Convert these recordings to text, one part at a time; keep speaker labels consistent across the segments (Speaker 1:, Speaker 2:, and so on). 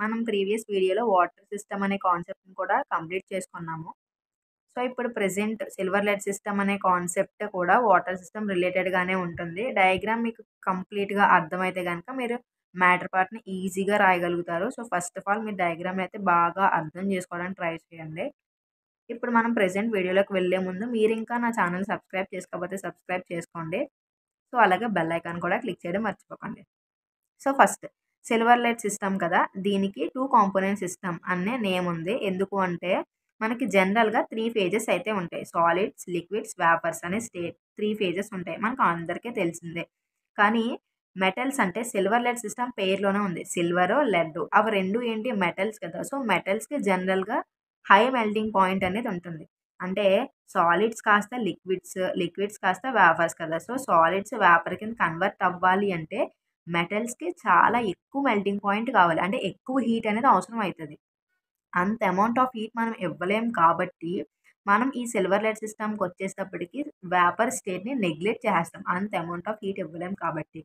Speaker 1: మనం ప్రీవియస్ వీడియోలో water system అనే కాన్సెప్ట్‌ని కూడా కంప్లీట్ చేసుకున్నాము. సో, ఇప్పుడు ప్రెజెంట్ సిల్వర్ లెడ్ సిస్టమ్ అనే కాన్సెప్ట్ కూడా వాటర్ సిస్టమ్ రిలేటెడ్‌గానే ఉంటుంది. డయాగ్రామ్ మీకు కంప్లీట్‌గా అర్థమైతే కనుక మీరు మ్యాటర్ పార్ట్‌ని ఈజీగా రాయగలుగుతారు. సో, ఫస్ట్ ఆఫ్ ఆల్ మీరు డయాగ్రామ్‌ని అయితే బాగా అర్థం చేసుకోవడానికి ట్రై చేయండి. ఇప్పుడు మనం ప్రజెంట్ వీడియోలోకి వెళ్ళే ముందు మీరు ఇంకా నా ఛానల్ సబ్స్క్రైబ్ చేసుకోకపోతే సబ్స్క్రైబ్ చేసుకోండి. సో, అలాగే బెల్ ఐకాన్ కూడా క్లిక్ చేయడం మర్చిపోకండి. So, first silver lead system కదా! దీనికి టూ కాంపోనెంట్ సిస్టమ్ అనే నేమ్ ఉంది. ఎందుకు అంటే మనకి జనరల్‌గా త్రీ ఫేజెస్ అయితే ఉంటాయి. సాలిడ్స్, లిక్విడ్స్, వ్యాపర్స్ అనే స్టేట్ త్రీ ఫేజెస్ ఉంటాయి. మనకు అందరికీ తెలిసిందే. కానీ మెటల్స్ అంటే సిల్వర్ లెడ్ సిస్టమ్ పేర్లోనే ఉంది. సిల్వరు, లెడ్ అవి రెండు ఏంటి మెటల్స్ కదా! సో, మెటల్స్‌కి జనరల్‌గా హై మెల్టింగ్ పాయింట్ అనేది ఉంటుంది. అంటే సాలిడ్స్ కాస్త లిక్విడ్స్, లిక్విడ్స్ కాస్త వ్యాపర్స్ కదా! సో, సాలిడ్స్ వ్యాపర్ కింద కన్వర్ట్ అవ్వాలి అంటే మెటల్స్‌కి చాలా ఎక్కువ మెల్టింగ్ పాయింట్ కావాలి. అంటే ఎక్కువ హీట్ అనేది అవసరం అవుతుంది అంత అమౌంట్ ఆఫ్ హీట్ మనం ఇవ్వలేం కాబట్టి మనం ఈ సిల్వర్ లైట్ సిస్టమ్కి వచ్చేటప్పటికి వేపర్ స్టేట్‌ని నెగ్లెక్ట్ చేస్తాం అంత అమౌంట్ ఆఫ్ హీట్ ఇవ్వలేం కాబట్టి.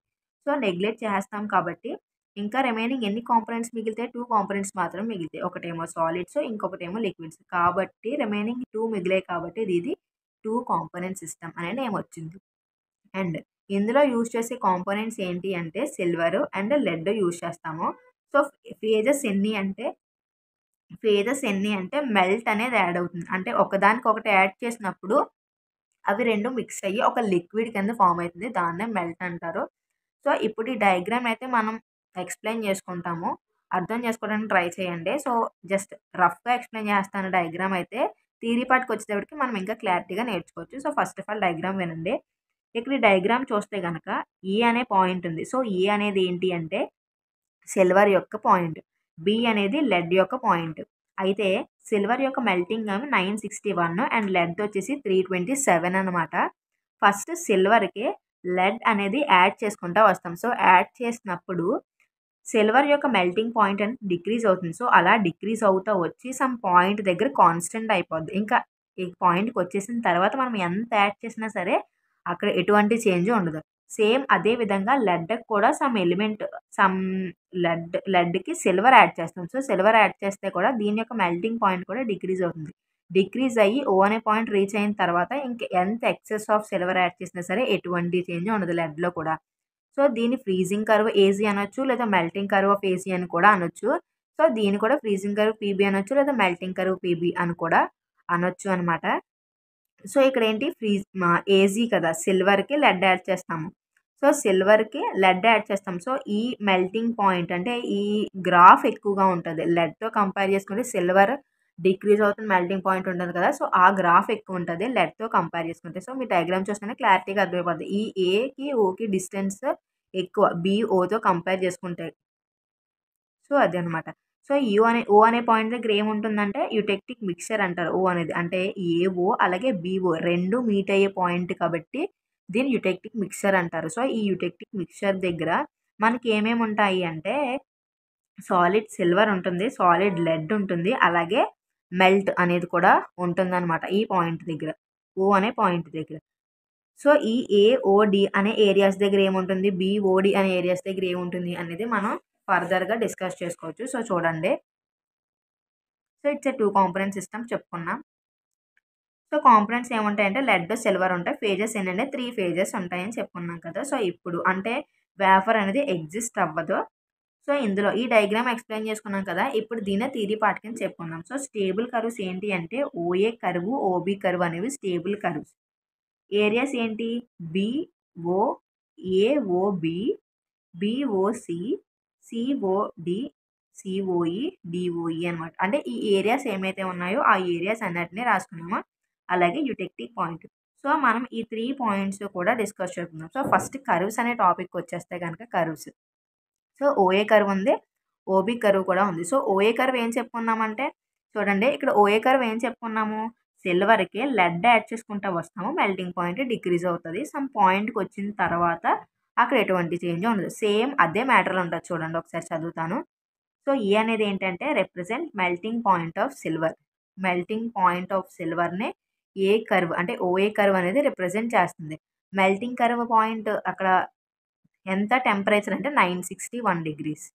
Speaker 1: సో, నెగ్లెక్ట్ చేస్తాం కాబట్టి ఇంకా రిమైనింగ్ ఎన్ని కాంపనెంట్స్ మిగులుతాయి? టూ కాంపోనెంట్స్ మాత్రం మిగిలితే ఒకటేమో సాలిడ్స్ ఇంకొకటేమో లిక్విడ్స్. కాబట్టి రిమైనింగ్ టూ మిగిలాయి కాబట్టి ఇది టూ కాంపనెంట్ సిస్టమ్ అనేది నేమ్ వచ్చింది. అండ్ ఇందులో యూజ్ చేసే కాంపోనెంట్స్ ఏంటి అంటే సిల్వర్ అండ్ లెడ్ యూజ్ చేస్తాము. సో, ఫేజెస్ ఎన్ని అంటే ఫేజెస్ ఎన్ని అంటే మెల్ట్ అనేది యాడ్ అవుతుంది. అంటే ఒకదానికొకటి యాడ్ చేసినప్పుడు అవి రెండు మిక్స్ అయ్యి ఒక లిక్విడ్ కింద ఫామ్ అవుతుంది దాన్నే మెల్ట్ అంటారు. సో, ఇప్పుడు ఈ డయాగ్రామ్ అయితే మనం ఎక్స్‌ప్లెయిన్ చేసుకుంటాము. అర్థం చేసుకోవడానికి ట్రై చేయండి. సో, జస్ట్ రఫ్‌గా ఎక్స్‌ప్లెయిన్ చేస్తాను డయాగ్రామ్ అయితే. థియరీ పార్ట్‌కొచ్చేటప్పటికి మనం ఇంకా క్లారిటీగా నేర్చుకోవచ్చు. So, first of all diagram వినండి. ఇక్కడ ఈ డయాగ్రామ్ చూస్తే కనుక ఈ e అనే పాయింట్ ఉంది. సో, ఈ అనేది ఏంటి అంటే సిల్వర్ యొక్క పాయింట్. బి అనేది లెడ్ యొక్క పాయింట్. అయితే సిల్వర్ యొక్క మెల్టింగ్ ఏమో 961 అండ్ లెడ్ వచ్చేసి 327 అనమాట. ఫస్ట్ సిల్వర్‌కి లెడ్ అనేది యాడ్ చేసుకుంటా వస్తాం. సో, యాడ్ చేసినప్పుడు సిల్వర్ యొక్క మెల్టింగ్ పాయింట్ అనేది డిక్రీజ్ అవుతుంది. సో, అలా డిక్రీజ్ అవుతా వచ్చి సమ్ పాయింట్ దగ్గర కాన్స్టెంట్ అయిపోద్ది. ఇంకా ఈ పాయింట్‌కి వచ్చేసిన తర్వాత మనం ఎంత యాడ్ చేసినా సరే అక్కడ ఎటువంటి చేంజ్ ఉండదు. సేమ్ అదే విధంగా లెడ్‌కి కూడా సమ్ ఎలిమెంట్ సమ్ లెడ్ లెడ్‌కి సిల్వర్ యాడ్ చేస్తాం. సో, సిల్వర్ యాడ్ చేస్తే కూడా దీని యొక్క మెల్టింగ్ పాయింట్ కూడా డిక్రీజ్ అవుతుంది. డిక్రీజ్ అయ్యి ఓ అనే పాయింట్ రీచ్ అయిన తర్వాత ఇంక ఎంత ఎక్సెస్ ఆఫ్ సిల్వర్ యాడ్ చేసినా సరే ఎటువంటి చేంజ్ ఉండదు లెడ్‌లో కూడా. సో, దీన్ని ఫ్రీజింగ్ కర్వ్ ఏజీ అనొచ్చు. లేదా మెల్టింగ్ కర్వ్ ఆఫ్ ఏజీ అని కూడా అనొచ్చు. సో, దీన్ని కూడా ఫ్రీజింగ్ కర్వ్ పీబీ అనొచ్చు. లేదా మెల్టింగ్ కర్వ్ పీబీ అని కూడా అనొచ్చు అనమాట. సో, ఇక్కడ ఏంటి ఫ్రీజ్ ఏజీ కదా! సిల్వర్‌కి లెడ్ యాడ్ చేస్తాము. సో, సిల్వర్‌కి లెడ్ యాడ్ చేస్తాం. సో, ఈ మెల్టింగ్ పాయింట్ అంటే ఈ గ్రాఫ్ ఎక్కువగా ఉంటుంది లెడ్‌తో కంపేర్ చేసుకుంటే సిల్వర్ డిక్రీజ్ అవుతున్న మెల్టింగ్ పాయింట్ ఉంటుంది కదా! సో, ఆ గ్రాఫ్ ఎక్కువ ఉంటుంది లెడ్‌తో కంపేర్ చేసుకుంటే. సో, మీ డయాగ్రామ్ చూస్తేనే క్లారిటీగా అర్థమైపోతుంది ఈ ఏకి, ఓకి డిస్టెన్స్ ఎక్కువ. బి, ఓతో కంపేర్ చేసుకుంటే. సో, అదే అనమాట సో, యూ అనే ఓ అనే పాయింట్ దగ్గర ఏముంటుందంటే యుటెక్టిక్ మిక్సర్ అంటారు ఓ అనేది. అంటే ఏఓ అలాగే బీఓ రెండు మీట్ అయ్యే పాయింట్ కాబట్టి దీన్ని యుటెక్టిక్ మిక్సర్ అంటారు. సో, ఈ యుటెక్టిక్ మిక్సర్ దగ్గర మనకి ఏమేమి ఉంటాయి అంటే సాలిడ్ సిల్వర్ ఉంటుంది. సాలిడ్ లెడ్ ఉంటుంది. అలాగే మెల్ట్ అనేది కూడా ఉంటుందన్నమాట ఈ పాయింట్ దగ్గర. ఓ అనే పాయింట్ దగ్గర. సో, ఈ ఏఓడి అనే ఏరియాస్ దగ్గర ఏముంటుంది? బీఓడి అనే ఏరియాస్ దగ్గర ఏముంటుంది అనేది మనం ఫర్దర్‌గా డిస్కస్ చేసుకోవచ్చు. సో, చూడండి. So, it's a two component system చెప్పుకున్నాం. సో, కాంపనెంట్స్ ఏముంటాయంటే లెడ్, సిల్వర్ ఉంటాయి. ఫేజెస్ ఏంటంటే త్రీ ఫేజెస్ ఉంటాయని చెప్పుకున్నాం కదా! సో, ఇప్పుడు అంటే వేఫర్ అనేది ఎగ్జిస్ట్ అవ్వదు. సో, ఇందులో ఈ డయాగ్రామ్ ఎక్స్‌ప్లెయిన్ చేసుకున్నాం కదా! ఇప్పుడు దీనే థియరీ పార్ట్ కింద చెప్పుకుందాం. సో, స్టేబుల్ కర్వ్స్ ఏంటి అంటే ఓఏ కరువు ఓబీ కరువు అనేవి స్టేబుల్ కర్వ్స్. ఏరియాస్ ఏంటి? B O, A O B B O C C O D C O E D O E అనమాట. అంటే ఈ ఏరియాస్ ఏమైతే ఉన్నాయో ఆ ఏరియాస్ అన్నిటినీ రాసుకున్నాము. అలాగే యుటెక్టిక్ పాయింట్. సో, మనం ఈ త్రీ పాయింట్స్ కూడా డిస్కస్ చేసుకుందాం. సో, ఫస్ట్ కర్వ్స్ అనే టాపిక్ వచ్చేస్తే కనుక curves. So, O A curve ఉంది. ఓబీ కర్వ్ కూడా ఉంది. సో, ఓఏ కర్వ్ ఏం చెప్పుకున్నామంటే చూడండి ఇక్కడ ఓఏ కర్వ్ ఏం చెప్పుకున్నాము? సిల్వర్‌కి లెడ్ యాడ్ చేసుకుంటా వస్తాము. మెల్టింగ్ పాయింట్ డిక్రీజ్ అవుతుంది సమ్ పాయింట్‌కి వచ్చిన తర్వాత అక్కడ ఎటువంటి చేంజ్ ఉండదు. సేమ్ అదే మ్యాటర్‌లో ఉంటుంది చూడండి ఒకసారి చదువుతాను. సో, ఈ e అనేది ఏంటంటే represent melting point of silver. Melting point of సిల్వర్నే A curve అంటే ఓఏ కర్వ్ అనేది రిప్రజెంట్ చేస్తుంది. మెల్టింగ్ కర్వ్ పాయింట్ అక్కడ ఎంత టెంపరేచర్ అంటే 961 degrees.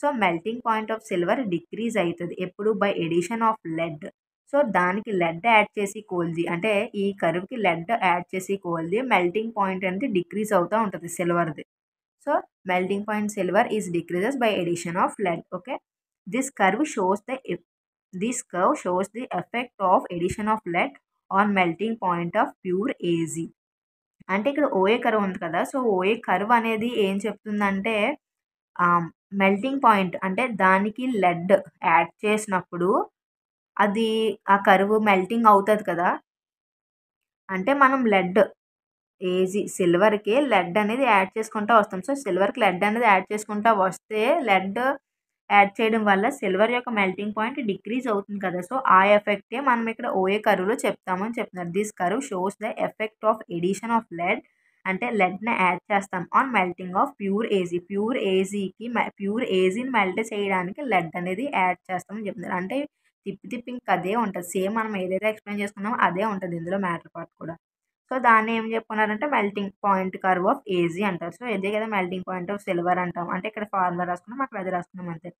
Speaker 1: So melting point of silver decrease అవుతుంది ఎప్పుడు by addition of lead so దానికి లెడ్ యాడ్ చేసి కోల్ది అంటే ఈ కరువుకి లెడ్ యాడ్ చేసి కోల్ది మెల్టింగ్ పాయింట్ అనేది డిక్రీజ్ అవుతూ ఉంటుంది సిల్వర్ది. So melting point silver is decreases by addition of lead okay? This curve shows the this curve shows the effect of addition of lead on melting point of pure Ag. అంటే ఇక్కడ OA curve ఉంది కదా so O A curve అనేది ఏం చెప్తుందంటే melting point అంటే దానికి lead add చేసినప్పుడు అది ఆ కరువు మెల్టింగ్ అవుతుంది కదా! అంటే మనం లెడ్ ఏజీ సిల్వర్కి లెడ్ అనేది యాడ్ చేసుకుంటూ వస్తాం. సో సిల్వర్కి లెడ్ అనేది యాడ్ చేసుకుంటూ వస్తే లెడ్ యాడ్ చేయడం వల్ల సిల్వర్ యొక్క మెల్టింగ్ పాయింట్ డిక్రీజ్ అవుతుంది కదా! సో ఆ ఎఫెక్టే మనం ఇక్కడ ఓఏ కరువులో చెప్తామని చెప్తున్నారు. This curve shows the effect of addition of lead. అంటే లెడ్ని యాడ్ చేస్తాం on melting of pure Ag. Pure ఏజీకి pure ఏజీని మెల్ట్ చేయడానికి లెడ్ అనేది యాడ్ చేస్తామని చెప్తున్నారు. అంటే తిప్పి తిప్పి ఇంకా అదే ఉంటుంది. సేమ్ మనం ఏదైతే ఎక్స్ప్లెయిన్ చేసుకున్నామో అదే ఉంటుంది ఇందులో మ్యాటర్ పార్ట్ కూడా. సో దాన్ని ఏం చెప్పుకున్నారంటే melting point curve of Ag అంటారు. సో ఇదే కదా మెల్టింగ్ పాయింట్ ఆఫ్ సిల్వర్ అంటాం. అంటే ఇక్కడ ఫార్ములా రాసుకున్నాం అక్కడ అది రాసుకున్నాం అంతే.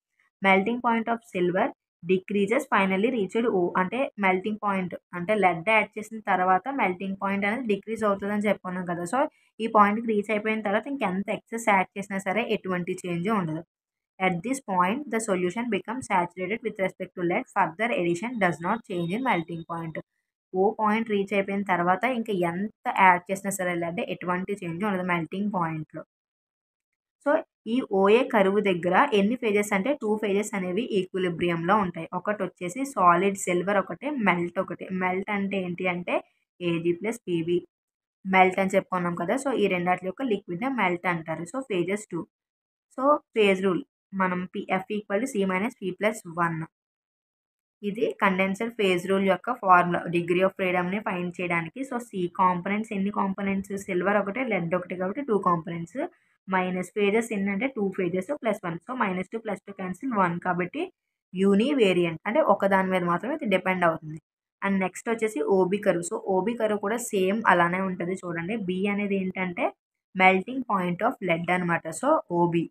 Speaker 1: Melting point of silver decreases finally reached O అంటే మెల్టింగ్ పాయింట్ అంటే లెడ్ యాడ్ చేసిన తర్వాత మెల్టింగ్ పాయింట్ అనేది డిక్రీజ్ అవుతుందని చెప్పుకున్నాం కదా. సో ఈ పాయింట్కి రీచ్ అయిపోయిన తర్వాత ఇంకెంత ఎక్సెస్ యాడ్ చేసినా సరే ఎటువంటి చేంజ్ ఉండదు. At this point the solution become saturated with respect to lead. Further addition does not change in melting point O point reach అయిపోయిన తర్వాత ఇంకా ఎంత యాడ్ చేసినా సరే అంటే ఎటువంటి చేంజ్ ఉండదు మెల్టింగ్ పాయింట్లో సో ఈ ఓఏ కరువు దగ్గర ఎన్ని ఫేజెస్ అంటే టూ ఫేజెస్ అనేవి ఈక్విలిబ్రియంలో ఉంటాయి. ఒకటి వచ్చేసి సాలిడ్ సిల్వర్ ఒకటి మెల్ట్ ఒకటి. మెల్ట్ అంటే ఏంటి అంటే ఏజీ ప్లస్ పీబీ మెల్ట్ అని చెప్పుకున్నాం కదా సో ఈ రెండాటి యొక్క లిక్విడ్ని మెల్ట్ అంటారు. So phases two so phase rule మనం P F equal to C minus P plus one ఇది కండెన్సర్ ఫేజ్ రూల్ యొక్క ఫార్ములా డిగ్రీ ఆఫ్ ఫ్రీడమ్ని ఫైండ్ చేయడానికి. సో సి కాంపనెంట్స్ ఎన్ని కాంపనెంట్స్ సిల్వర్ ఒకటి లెడ్ ఒకటి కాబట్టి టూ కాంపనెంట్స్ మైనస్ ఫేజెస్ ఎన్ని అంటే two phases plus one so minus two plus two cancel one కాబట్టి యూని వేరియంట్ అంటే ఒక దాని మీద మాత్రమే ఇది డిపెండ్ అవుతుంది. అండ్ నెక్స్ట్ వచ్చేసి O B curve so O B curve కూడా సేమ్ అలానే ఉంటుంది చూడండి. బి అనేది ఏంటంటే మెల్టింగ్ పాయింట్ ఆఫ్ లెడ్ అనమాట సో ఓబీ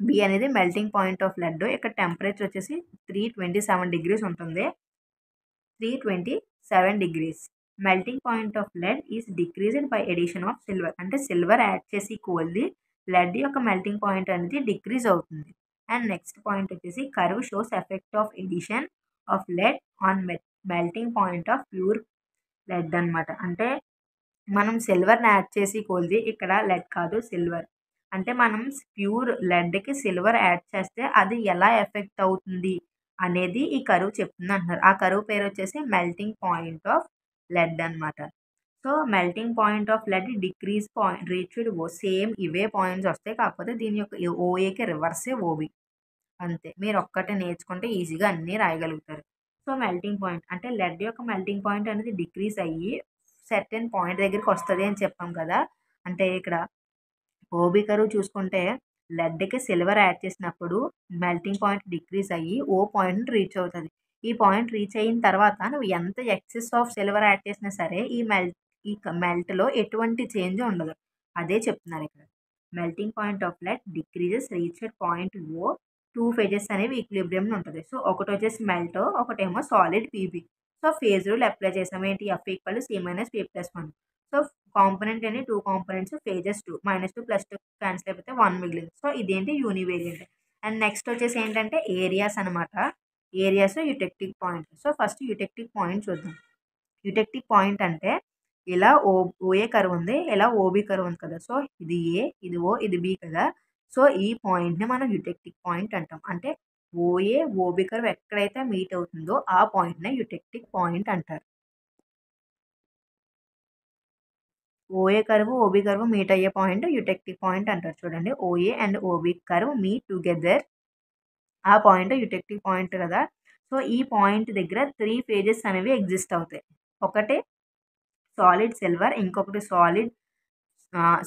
Speaker 1: బి అనేది మెల్టింగ్ పాయింట్ ఆఫ్ లడ్డు ఇక్కడ టెంపరేచర్ వచ్చేసి త్రీ ట్వంటీ సెవెన్ డిగ్రీస్ ఉంటుంది. Three twenty seven degrees melting point of lead is decreased by addition of silver అంటే silver add చేసి కోల్ది lead యొక్క melting point అనేది decrease అవుతుంది. అండ్ నెక్స్ట్ పాయింట్ వచ్చేసి curve shows effect of addition of lead on melting point of pure lead అనమాట అంటే మనం సిల్వర్ని యాడ్ చేసి కోల్ది ఇక్కడ లెడ్ కాదు సిల్వర్ అంటే మనం ప్యూర్ లెడ్కి సిల్వర్ యాడ్ చేస్తే అది ఎలా ఎఫెక్ట్ అవుతుంది అనేది ఈ కరువు చెప్తుంది అంటున్నారు. ఆ కరువు పేరు వచ్చేసి మెల్టింగ్ పాయింట్ ఆఫ్ లెడ్ అనమాట so melting point of lead decrease point reached O same ఇవే పాయింట్స్ వస్తాయి. కాకపోతే దీని యొక్క ఓఏకి రివర్సే ఓబి అంతే. మీరు ఒక్కటే నేర్చుకుంటే ఈజీగా అన్నీ రాయగలుగుతారు. సో మెల్టింగ్ పాయింట్ అంటే లెడ్ యొక్క మెల్టింగ్ పాయింట్ అనేది డిక్రీజ్ అయ్యి సర్టెన్ పాయింట్ దగ్గరికి వస్తుంది అని చెప్పాం కదా. అంటే ఇక్కడ ఓబీ కరువు చూసుకుంటే లెడ్కి సిల్వర్ యాడ్ చేసినప్పుడు మెల్టింగ్ పాయింట్ డిక్రీజ్ అయ్యి ఓ పాయింట్ రీచ్ అవుతుంది. ఈ పాయింట్ రీచ్ అయిన తర్వాత నువ్వు ఎంత ఎక్సెస్ ఆఫ్ సిల్వర్ యాడ్ చేసినా సరే ఈ మెల్ట్ ఈ మెల్ట్లో ఎటువంటి చేంజ్ ఉండదు. అదే చెప్తున్నారు ఇక్కడ. Melting point of lead decreases reached point O two phases అనేవి ఈక్విలిబ్రియం ఉంటుంది. సో ఒకటి వచ్చేసి మెల్ట్ ఒకటేమో solid PB. So phase rule apply చేసాం. ఏంటి? F equal C minus P plus one. So component అని two components phases two minus two plus two cancel అయిపోతే one మిగిలింది. సో ఇదేంటి? యూనివేరియంట్ అండ్ నెక్స్ట్ వచ్చేసి ఏంటంటే ఏరియాస్ అనమాట areas eutectic point so first eutectic point చూద్దాం. Eutectic point అంటే ఇలా ఓ ఓఏ కరువు ఉంది ఇలా ఓబీ కర్వ్ ఉంది కదా. సో ఇది ఏ ఇది ఓ ఇది బి కదా. సో ఈ పాయింట్ని మనం యుటెక్టిక్ పాయింట్ అంటాం. అంటే ఓఏ ఓబీ కరువు ఎక్కడైతే మీట్ అవుతుందో ఆ పాయింట్నే యుటెక్టిక్ పాయింట్ అంటారు. OA curve OB curve meet అయ్యే పాయింట్ యుటెక్టిక్ పాయింట్ అంటారు చూడండి. OA and OB curve meet together ఆ పాయింట్ యుటెక్టిక్ పాయింట్ కదా. సో ఈ పాయింట్ దగ్గర త్రీ ఫేజెస్ అనేవి ఎగ్జిస్ట్ అవుతాయి. ఒకటి సాలిడ్ సిల్వర్ ఇంకొకటి solid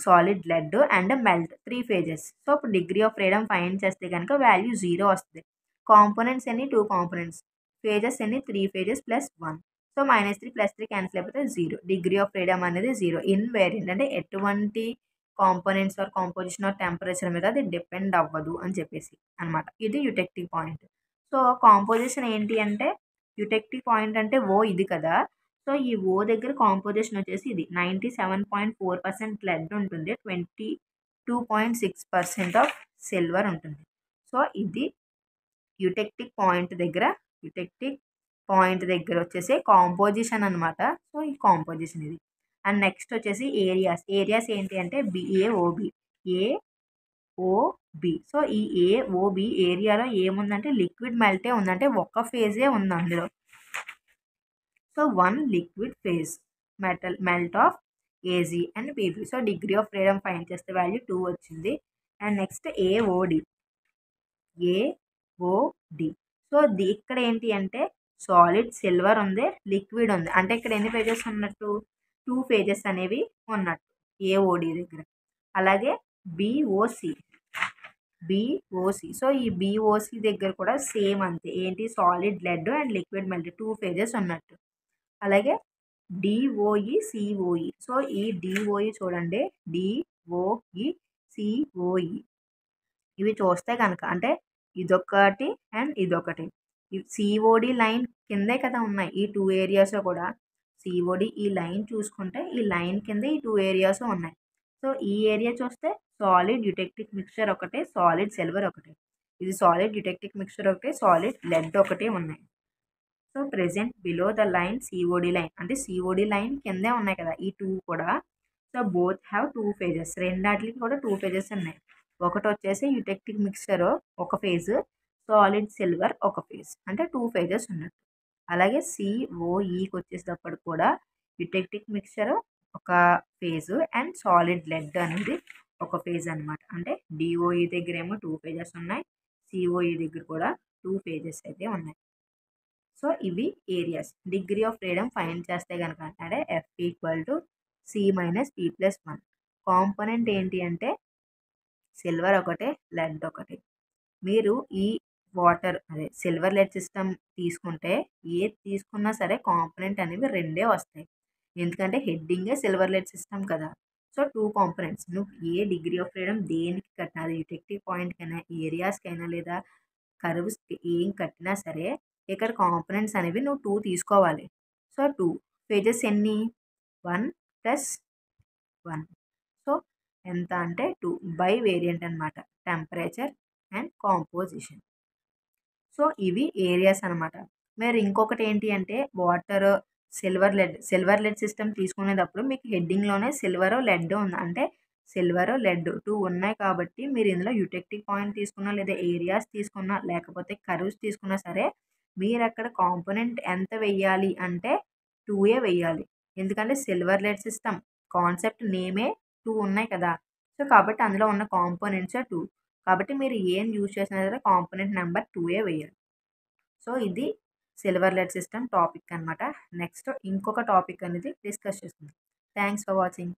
Speaker 1: solid lead and melt three phases so ఇప్పుడు డిగ్రీ ఆఫ్ ఫ్రీడమ్ ఫైన్ చేస్తే కనుక వాల్యూ జీరో వస్తుంది. కాంపోనెంట్స్ ఎన్ని? టూ కాంపోనెంట్స్ ఫేజెస్ ఎన్ని? Three phases plus one so minus three plus three cancel అయిపోతే జీరో డిగ్రీ ఆఫ్ ఫ్రీడమ్ అనేది zero invariant అంటే ఎటువంటి components or composition or temperature మీద అది డిపెండ్ అవ్వదు అని చెప్పేసి అనమాట ఇది యుటెక్టివ్ పాయింట్ సో కాంపోజిషన్ ఏంటి అంటే యుటెక్టివ్ పాయింట్ అంటే ఓ ఇది కదా. సో ఈ ఓ దగ్గర కాంపోజిషన్ వచ్చేసి ఇది. Ninety seven point four percent lead ఉంటుంది. Twenty two point six percent of silver ఉంటుంది. సో ఇది యుటెక్టిక్ పాయింట్ దగ్గర యుటెక్టిక్ పాయింట్ దగ్గర వచ్చేసి కాంపోజిషన్ అనమాట సో ఈ కాంపోజిషన్ ఇది. అండ్ నెక్స్ట్ వచ్చేసి ఏరియాస్. ఏరియాస్ ఏంటి అంటే బిఏఓబి ఏఓబి సో ఈ ఏఓబి ఏరియాలో ఏముందంటే లిక్విడ్ మెల్టే ఉందంటే ఒక్క ఫేజే ఉంది అందులో. So one liquid phase. Metal melt of AG and PB so degree of freedom find చేస్తే వాల్యూ టూ వచ్చింది. And next AOD AOD so the ఇక్కడ ఏంటి అంటే సాలిడ్ సిల్వర్ ఉంది లిక్విడ్ ఉంది. అంటే ఇక్కడ ఎన్ని పేజెస్ ఉన్నట్టు? టూ పేజెస్ అనేవి ఉన్నట్టు ఏఓడి దగ్గర. అలాగే బిఓసి బిఓసి సో ఈ బిఓసి దగ్గర కూడా సేమ్ అంతే. ఏంటి? Solid lead and liquid melt two phases ఉన్నట్టు. అలాగే డిఓఈ సిఓఈ సో ఈ డిఓఈ చూడండి. డిఓఈ సిఓఈ ఇవి చూస్తే కనుక అంటే ఇదొకటి అండ్ ఇదొకటి. సిఓడి లైన్ కిందే కదా ఉన్నాయి ఈ టూ ఏరియాస్ కూడా. సిఓడి ఈ లైన్ చూసుకుంటే ఈ లైన్ కింద ఈ టూ ఏరియాస్ ఉన్నాయి. సో ఈ ఏరియా చూస్తే సాలిడ్ యుటెక్టిక్ మిక్చర్ ఒకటే సాలిడ్ సిల్వర్ ఒకటే. ఇది సాలిడ్ యుటెక్టిక్ మిక్చర్ ఒకటే సాలిడ్ లెడ్ ఒకటే ఉన్నాయి. So present below the line COD line అంటే సిఓడి లైన్ కిందే ఉన్నాయి కదా ఈ టూ కూడా. So both have two phases రెండాటికి కూడా టూ ఫేజెస్ ఉన్నాయి. ఒకటి వచ్చేసి యుటెక్టిక్ మిక్చర్ ఒక ఫేజ్ సాలిడ్ సిల్వర్ ఒక ఫేజ్ అంటే టూ ఫేజెస్ ఉన్నట్టు. అలాగే సిఓఈకి వచ్చేటప్పుడు కూడా యుటెక్టిక్ మిక్చర్ ఒక ఫేజ్ అండ్ సాలిడ్ లెడ్ అనేది ఒక ఫేజ్ అనమాట అంటే డిఓఈ దగ్గర ఏమో టూ పేజెస్ ఉన్నాయి. సిఓఈ దగ్గర కూడా టూ పేజెస్ అయితే ఉన్నాయి. సో ఇవి areas degree of freedom find చేస్తే కనుక అంటే F equal to C minus P plus one component ఏంటి అంటే సిల్వర్ ఒకటే లెడ్ ఒకటి. మీరు ఈ వాటర్ అదే సిల్వర్ లెడ్ సిస్టమ్ తీసుకుంటే ఏది తీసుకున్నా సరే కాంపనెంట్ అనేవి రెండే వస్తాయి. ఎందుకంటే హెడ్డింగే సిల్వర్ లెడ్ సిస్టమ్ కదా. So two components. నువ్వు ఏ డిగ్రీ ఆఫ్ ఫ్రీడమ్ దేనికి కట్టినా అది యుటెక్టివ్ పాయింట్కైనా ఏరియాస్కైనా లేదా కర్వ్స్కి ఏం కట్టినా సరే ఇక్కడ కాంపోనెంట్స్ అనేవి నువ్వు టూ తీసుకోవాలి. సో టూ పేజెస్ ఎన్ని? One plus one. సో ఎంత అంటే టూ బై వేరియంట్ అనమాట టెంపరేచర్ అండ్ కాంపోజిషన్. సో ఇవి ఏరియాస్ అనమాట. మీరు ఇంకొకటి ఏంటి అంటే water silver lead silver lead system తీసుకునేటప్పుడు మీకు హెడ్డింగ్లోనే సిల్వర్ లెడ్ ఉంది. అంటే సిల్వర్ లెడ్ టూ ఉన్నాయి కాబట్టి మీరు ఇందులో యుటెక్టిక్ పాయింట్ తీసుకున్నా లేదా ఏరియాస్ తీసుకున్నా లేకపోతే కర్వ్స్ తీసుకున్నా సరే మీరు అక్కడ కాంపోనెంట్ ఎంత వెయ్యాలి అంటే టూయే వెయ్యాలి. ఎందుకంటే సిల్వర్ లెడ్ సిస్టమ్ కాన్సెప్ట్ నేమే టూ ఉన్నాయి కదా. సో కాబట్టి అందులో ఉన్న కాంపోనెంట్స్ టూ కాబట్టి మీరు ఏం యూజ్ చేసినా సరే కాంపోనెంట్ నెంబర్ టూఏ వేయాలి. సో ఇది సిల్వర్ లెడ్ సిస్టమ్ టాపిక్ అనమాట నెక్స్ట్ ఇంకొక టాపిక్ అనేది డిస్కస్ చేస్తుంది థ్యాంక్స్ ఫర్ వాచింగ్